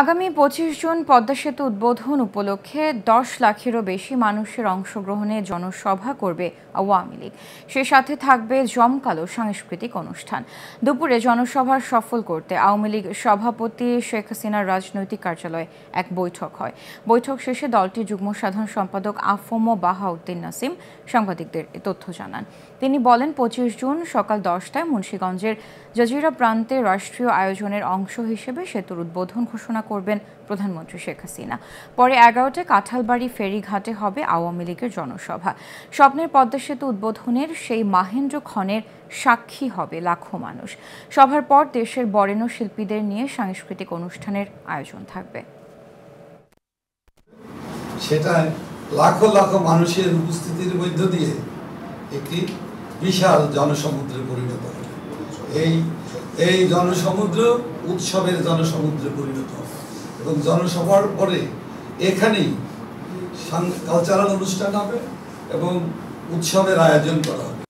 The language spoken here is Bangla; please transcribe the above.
আগামী পঁচিশ জুন পদ্মা সেতু উদ্বোধন উপলক্ষে দশ লাখেরও বেশি মানুষের অংশগ্রহণে জনসভা করবে আওয়ামী লীগ। সে সাথে থাকবে জমকালো সাংস্কৃতিক অনুষ্ঠান। দুপুরে জনসভা সফল করতে আওয়ামী লীগ সভাপতি শেখ হাসিনার রাজনৈতিক কার্যালয়ে এক বৈঠক হয়। বৈঠক শেষে দলটির যুগ্ম সাধারণ সম্পাদক আফম বাহাউদ্দিন নাসিম সাংবাদিকদের তথ্য জানান। তিনি বলেন, পঁচিশ জুন সকাল দশটায় মুন্সীগঞ্জের জাজিরা প্রান্তে রাষ্ট্রীয় আয়োজনের অংশ হিসেবে সেতুর উদ্বোধন ঘোষণা করবেন প্রধানমন্ত্রী শেখ হাসিনা। পরে এগারোটায় কাঁঠালবাড়ি ফেরিঘাটে হবে আওয়ামী লীগের জনসভা। স্বপ্নের পদ্মা সেতু উদ্বোধনের সেই মাহেন্দ্র ক্ষণের সাক্ষী হবে লাখো মানুষ। সভার পর দেশের বরেণ্য শিল্পীদের নিয়ে সাংস্কৃতিক অনুষ্ঠানের আয়োজন থাকবে। সেটা লাখো লাখো মানুষের উপস্থিতির মধ্য দিয়ে একটি বিশাল জনসমুদ্রে পরিণত হবে। এই এই জনসমুদ্র উৎসবের জনসমুদ্রে পরিণত। এবং জনসভার পরে এখানেই কালচারাল অনুষ্ঠান হবে এবং উৎসবের আয়োজন করা হবে।